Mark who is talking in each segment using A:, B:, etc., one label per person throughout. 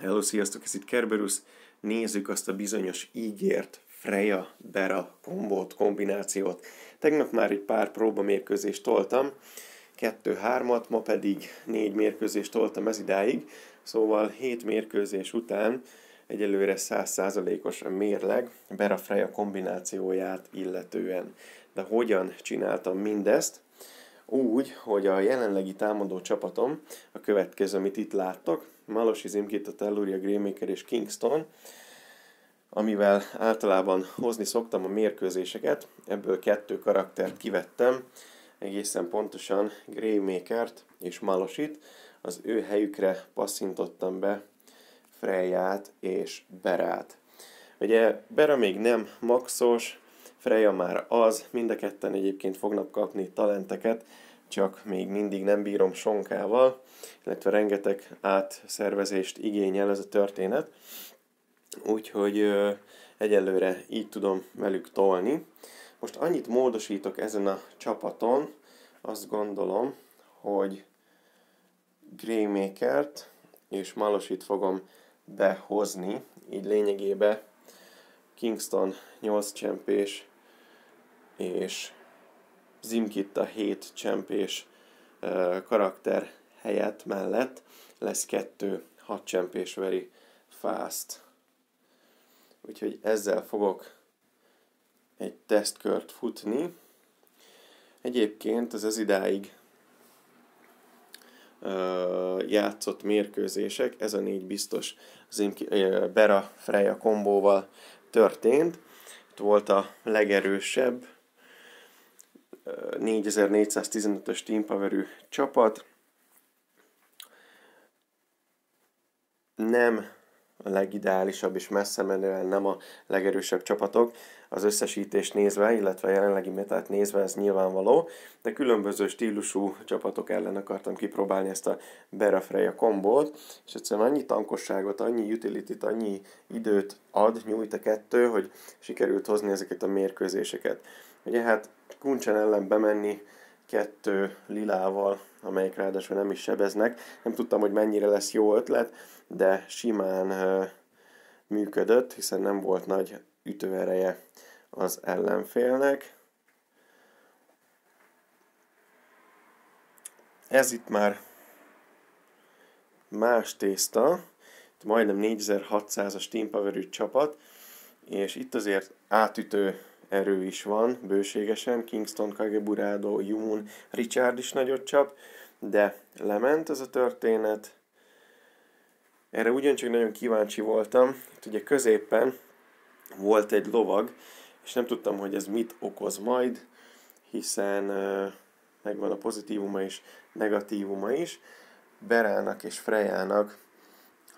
A: Hello, sziasztok, ez itt Kerberus. Nézzük azt a bizonyos ígért Freya Bera kombót, kombinációt. Tegnap már egy pár próbamérkőzést toltam, kettő-hármat, ma pedig négy mérkőzést toltam ez idáig, szóval hét mérkőzés után egyelőre százszázalékos a mérleg Bera Freya kombinációját illetően. De hogyan csináltam mindezt? úgy, hogy a jelenlegi támadó csapatom, a következő, amit itt láttok, Malosi Zimkita, Telluria, Graymaker és Kingston, amivel általában hozni szoktam a mérkőzéseket, ebből kettő karaktert kivettem, egészen pontosan Graymakert és Malosit, az ő helyükre passzintottam be Freját és Berát. Ugye Bera még nem maxos, Freya már az, mind a ketten egyébként fognak kapni talenteket, csak még mindig nem bírom sonkával, illetve rengeteg átszervezést igényel ez a történet. Úgyhogy egyelőre így tudom velük tolni. Most annyit módosítok ezen a csapaton, azt gondolom, hogy Greymakert és Malosit fogom behozni, így lényegében Kingston 8 csempés és Zimkitta 7 csempés karakter helyett mellett lesz kettő 6 csempés very fast. Úgyhogy ezzel fogok egy tesztkört futni. Egyébként az ez idáig játszott mérkőzések, ez a négy biztos az Bera Freya kombóval történt. Itt volt a legerősebb 4415-ös Team Power csapat. Nem a legideálisabb és messze menően nem a legerősebb csapatok az összesítést nézve, illetve a jelenlegi metát nézve ez nyilvánvaló, de különböző stílusú csapatok ellen akartam kipróbálni ezt a Berafreya kombót, és egyszerűen annyi tankosságot, annyi utility annyi időt ad, nyújt a kettő, hogy sikerült hozni ezeket a mérkőzéseket. Ugye hát Kuncsen ellen bemenni kettő lilával, amelyek ráadásul nem is sebeznek. Nem tudtam, hogy mennyire lesz jó ötlet, de simán uh, működött, hiszen nem volt nagy ütőereje az ellenfélnek. Ez itt már más tészta, itt majdnem 4600-as Team csapat, és itt azért átütő erő is van bőségesen, Kingston, Kageburado, Jun, Richard is nagyot csap, de lement ez a történet. Erre ugyancsak nagyon kíváncsi voltam. Itt ugye középen volt egy lovag, és nem tudtam, hogy ez mit okoz majd, hiszen megvan a pozitívuma és negatívuma is. Berának és Frejának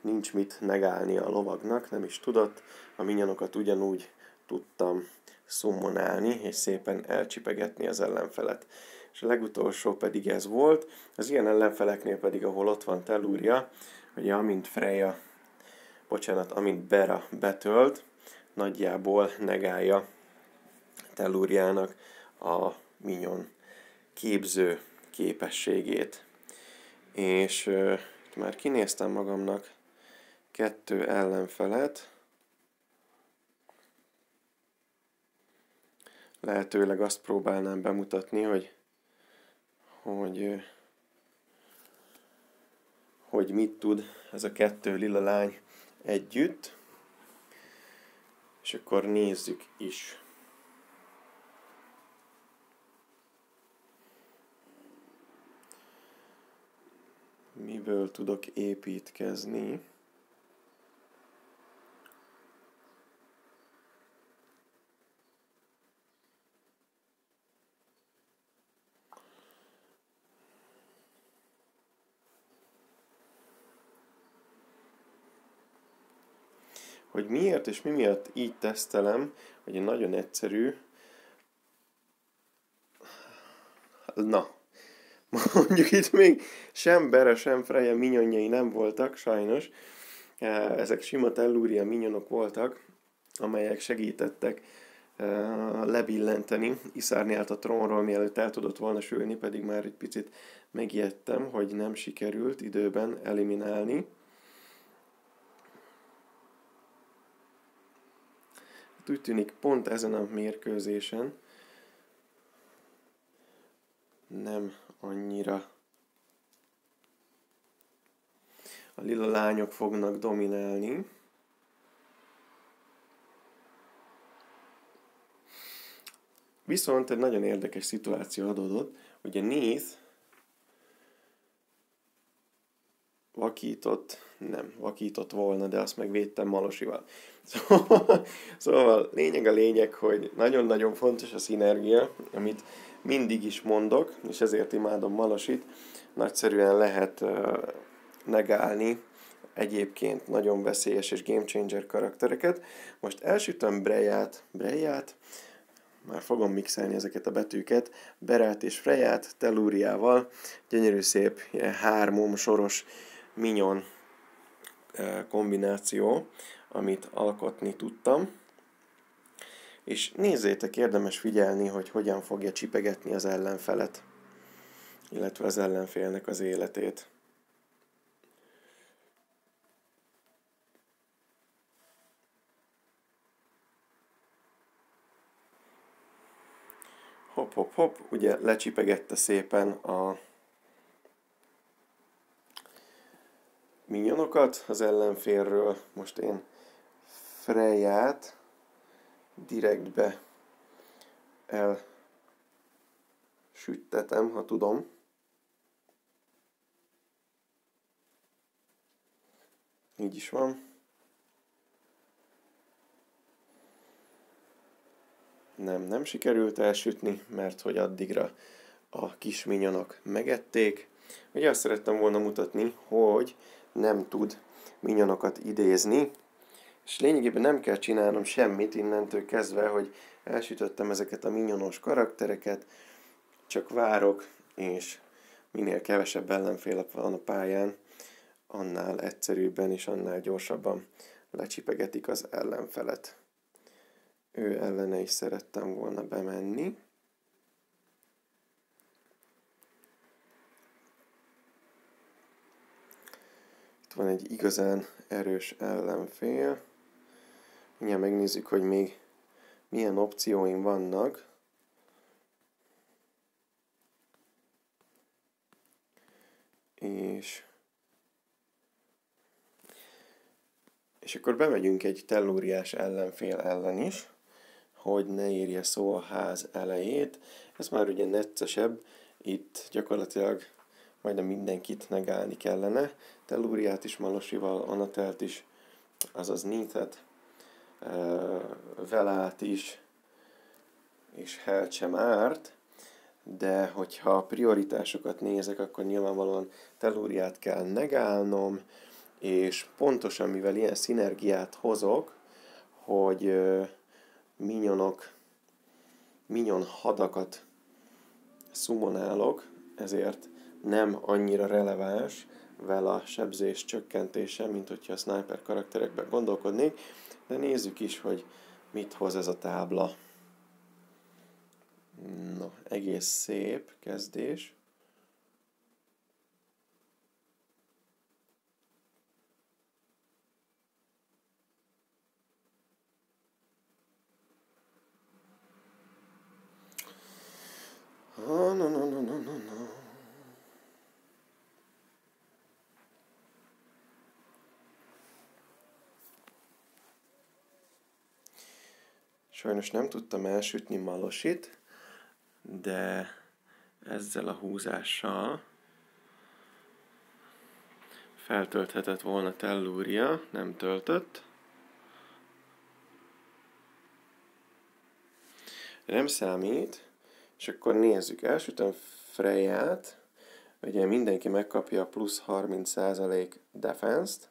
A: nincs mit negálni a lovagnak, nem is tudott. A minyonokat ugyanúgy tudtam szummonálni, és szépen elcsipegetni az ellenfelet. És a legutolsó pedig ez volt, az ilyen ellenfeleknél pedig, ahol ott van Telúria, hogy amint Freya, bocsánat, amint Bera betölt, nagyjából negálja Telúriának a minyon képző képességét. És uh, már kinéztem magamnak kettő ellenfelet, lehetőleg azt próbálnám bemutatni, hogy, hogy, hogy mit tud ez a kettő lila lány együtt, és akkor nézzük is. Miből tudok építkezni? Hogy miért és mi miatt így tesztelem, hogy nagyon egyszerű. Na, mondjuk itt még sem Bere, sem Freya minyonjai nem voltak, sajnos. Ezek sima Tellúria minyonok voltak, amelyek segítettek lebillenteni Iszárnyát a trónról, mielőtt el tudott volna sülni, pedig már egy picit megijedtem, hogy nem sikerült időben eliminálni. Hát úgy tűnik pont ezen a mérkőzésen nem annyira a lila lányok fognak dominálni. Viszont egy nagyon érdekes szituáció adódott, ugye Neith vakított, nem, vakított volna, de azt megvédtem Malosival. Szóval, szóval lényeg a lényeg, hogy nagyon-nagyon fontos a szinergia, amit mindig is mondok, és ezért imádom Malosit. Nagyszerűen lehet uh, negálni egyébként nagyon veszélyes és game changer karaktereket. Most elsütöm Breját, Breját, már fogom mixelni ezeket a betűket, Berát és Freját, Telúriával, gyönyörű szép hármom soros minyon kombináció, amit alkotni tudtam. És nézzétek, érdemes figyelni, hogy hogyan fogja csipegetni az ellenfelet, illetve az ellenfélnek az életét. Hop, hop, hop, ugye lecsipegette szépen a minyonokat az ellenfélről. Most én Freját direktbe elsüttetem, ha tudom. Így is van. Nem, nem sikerült elsütni, mert hogy addigra a kis minyonok megették. Ugye azt szerettem volna mutatni, hogy nem tud minyonokat idézni, és lényegében nem kell csinálnom semmit innentől kezdve, hogy elsütöttem ezeket a minyonos karaktereket, csak várok, és minél kevesebb ellenfél van a pályán, annál egyszerűbben és annál gyorsabban lecsipegetik az ellenfelet. Ő ellene is szerettem volna bemenni. Itt van egy igazán erős ellenfél. Mindjárt megnézzük, hogy még milyen opcióim vannak. És, és akkor bemegyünk egy tellúriás ellenfél ellen is, hogy ne érje szó a ház elejét. Ez már ugye neccesebb, itt gyakorlatilag majdnem mindenkit negálni kellene. Tellúriát is, Malosival, Anatelt is, azaz Nithet, Velát is, és Helt sem árt, de hogyha prioritásokat nézek, akkor nyilvánvalóan Tellúriát kell negálnom, és pontosan mivel ilyen szinergiát hozok, hogy minyonok, minyon hadakat szumonálok, ezért nem annyira releváns vele a sebzés csökkentése, mint hogyha a sniper karakterekben gondolkodnék, de nézzük is, hogy mit hoz ez a tábla. No, egész szép kezdés. Oh, no, no, no, no, no, no. Sajnos nem tudtam elsütni Malosit, de ezzel a húzással feltölthetett volna Tellúria, nem töltött. Nem számít, és akkor nézzük, elsütöm Freját, ugye mindenki megkapja a plusz 30% defense-t,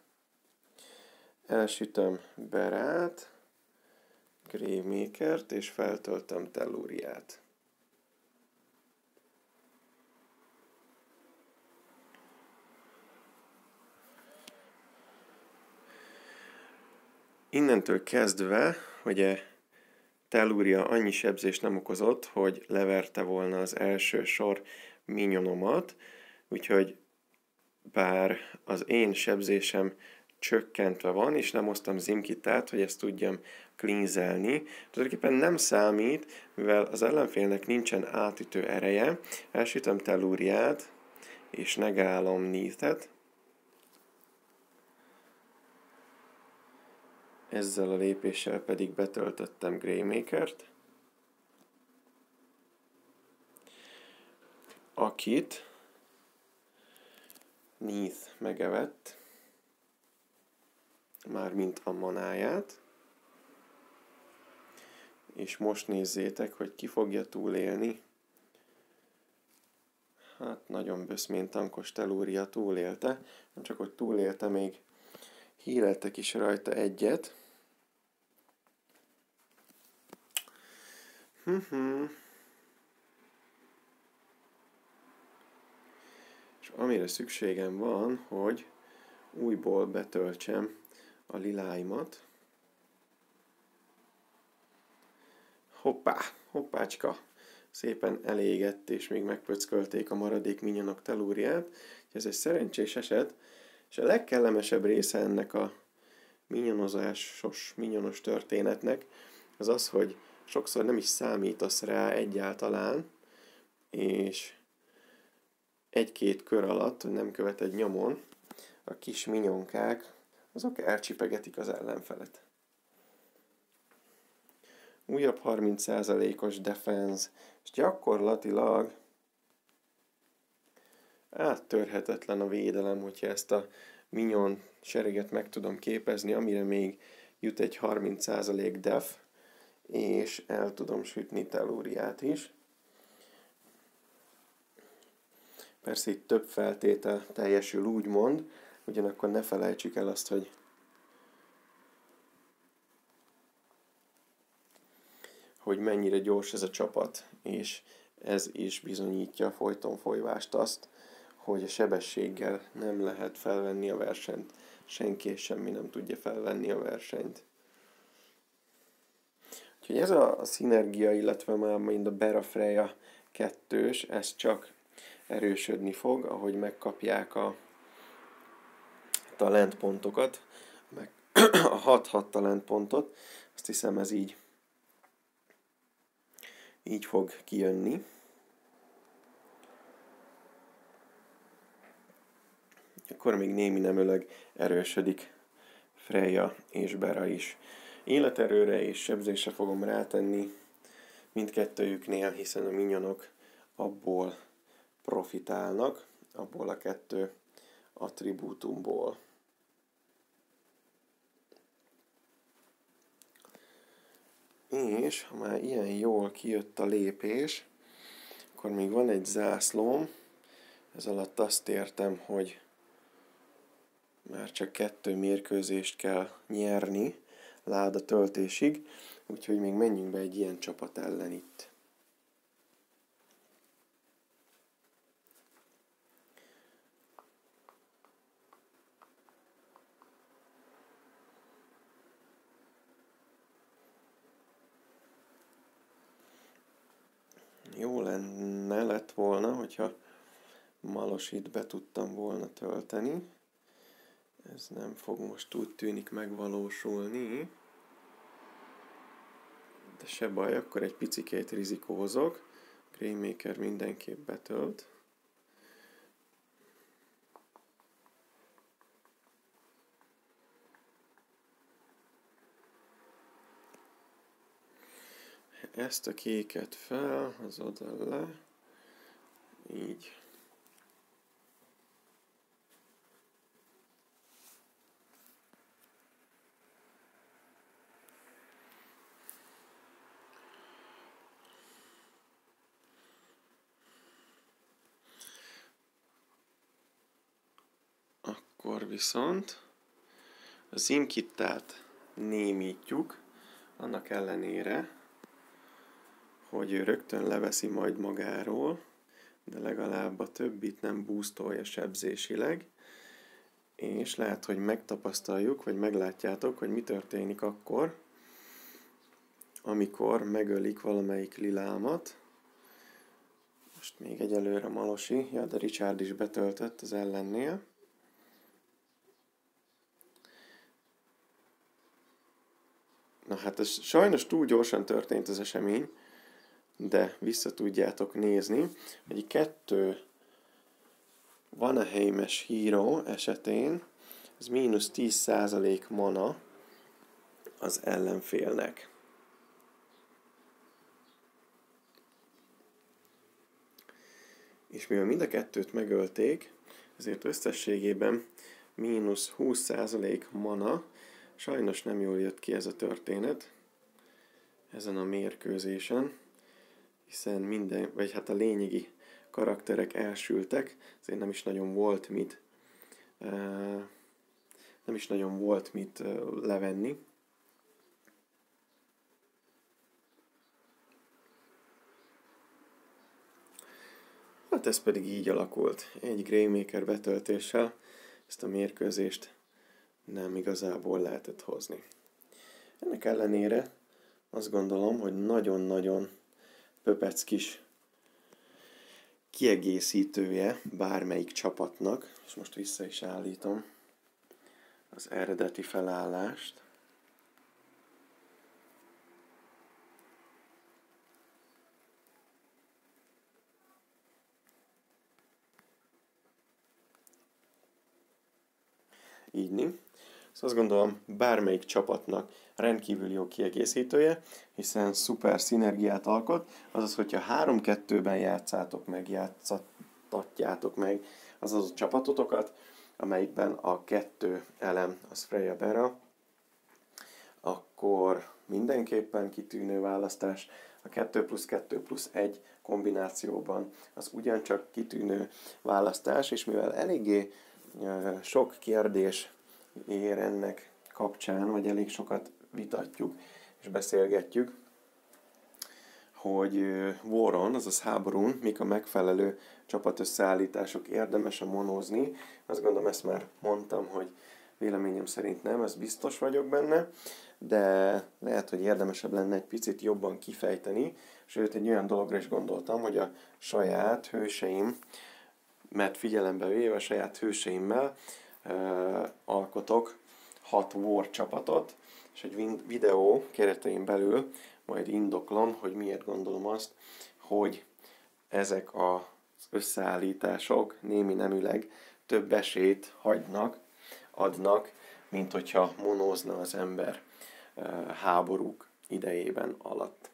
A: elsütöm Berát, Gravemaker-t, és feltöltöm Telluriát. Innentől kezdve, ugye Tellúria annyi sebzést nem okozott, hogy leverte volna az első sor minyonomat, úgyhogy bár az én sebzésem csökkentve van, és nem hoztam zimkitát, hogy ezt tudjam cleanzelni. Tulajdonképpen nem számít, mivel az ellenfélnek nincsen átütő ereje. Elsütöm telúriát, és negálom níthet. Ezzel a lépéssel pedig betöltöttem Greymaker-t. Akit Neath megevett, mint a manáját. És most nézzétek, hogy ki fogja túlélni. Hát nagyon böszmén tankos telúria túlélte, nem csak hogy túlélte, még híreltek is rajta egyet. És amire szükségem van, hogy újból betöltsem a liláimat. Hoppá, hoppácska! Szépen elégett, és még megpöckölték a maradék minyonok telúriát. Ez egy szerencsés eset, és a legkellemesebb része ennek a minyonozásos, minyonos történetnek az az, hogy sokszor nem is számítasz rá egyáltalán, és egy-két kör alatt, hogy nem követ egy nyomon, a kis minyonkák, azok elcsipegetik az ellenfelet. Újabb 30%-os defense, és gyakorlatilag áttörhetetlen a védelem, hogyha ezt a minyon sereget meg tudom képezni, amire még jut egy 30% def, és el tudom sütni telúriát is. Persze itt több feltétel teljesül úgymond, ugyanakkor ne felejtsük el azt, hogy hogy mennyire gyors ez a csapat, és ez is bizonyítja folyton folyvást azt, hogy a sebességgel nem lehet felvenni a versenyt. Senki és semmi nem tudja felvenni a versenyt. Úgyhogy ez a szinergia, illetve már mind a Bera Freya kettős, ez csak erősödni fog, ahogy megkapják a talentpontokat, meg a 6-6 talentpontot. Azt hiszem ez így így fog kijönni. Akkor még némi nemüleg erősödik Freya és Bera is. Életerőre és sebzésre fogom rátenni mindkettőjüknél, hiszen a minyonok abból profitálnak, abból a kettő attribútumból. És ha már ilyen jól kijött a lépés, akkor még van egy zászlóm. Ez alatt azt értem, hogy már csak kettő mérkőzést kell nyerni láda töltésig, úgyhogy még menjünk be egy ilyen csapat ellen itt. jó lenne lett volna, hogyha malosit be tudtam volna tölteni. Ez nem fog most úgy tűnik megvalósulni. De se baj, akkor egy picikét rizikózok. Greymaker mindenképp betölt. ezt a kéket fel, az oda le, így. Akkor viszont a zimkittát némítjuk, annak ellenére, hogy ő rögtön leveszi majd magáról, de legalább a többit nem búztolja sebzésileg, és lehet, hogy megtapasztaljuk, vagy meglátjátok, hogy mi történik akkor, amikor megölik valamelyik lilámat. Most még egyelőre Malosi, ja, de Richard is betöltött az ellennél. Na hát ez sajnos túl gyorsan történt az esemény, de vissza tudjátok nézni. Egy kettő van a Heimes Hero esetén, ez mínusz 10% mana az ellenfélnek. És mivel mind a kettőt megölték, ezért összességében mínusz 20% mana, sajnos nem jól jött ki ez a történet ezen a mérkőzésen, hiszen minden, vagy hát a lényegi karakterek elsültek, ezért nem is nagyon volt mit nem is nagyon volt mit levenni. Hát ez pedig így alakult. Egy Greymaker betöltéssel ezt a mérkőzést nem igazából lehetett hozni. Ennek ellenére azt gondolom, hogy nagyon-nagyon pöpec kis kiegészítője bármelyik csapatnak, és most vissza is állítom az eredeti felállást. Így Szóval azt gondolom, bármelyik csapatnak rendkívül jó kiegészítője, hiszen szuper szinergiát alkot, azaz, hogyha 3-2-ben játszátok meg, játszatjátok meg az az csapatotokat, amelyikben a kettő elem az Freya Bera, akkor mindenképpen kitűnő választás. A 2 plusz 2 plusz 1 kombinációban az ugyancsak kitűnő választás, és mivel eléggé sok kérdés ér ennek kapcsán, vagy elég sokat vitatjuk és beszélgetjük, hogy Waron, azaz háborún, mik a megfelelő csapatösszeállítások érdemes a monózni. Azt gondolom, ezt már mondtam, hogy véleményem szerint nem, ez biztos vagyok benne, de lehet, hogy érdemesebb lenne egy picit jobban kifejteni, sőt, egy olyan dologra is gondoltam, hogy a saját hőseim, mert figyelembe véve a saját hőseimmel alkotok hat war csapatot, és egy videó keretein belül majd indoklom, hogy miért gondolom azt, hogy ezek az összeállítások némi nemüleg több esélyt hagynak, adnak, mint hogyha monózna az ember háborúk idejében alatt.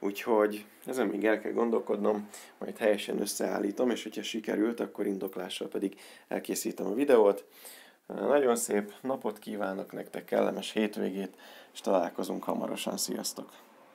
A: Úgyhogy ezen még el kell gondolkodnom, majd helyesen összeállítom, és hogyha sikerült, akkor indoklással pedig elkészítem a videót. Nagyon szép napot kívánok nektek, kellemes hétvégét, és találkozunk hamarosan. Sziasztok!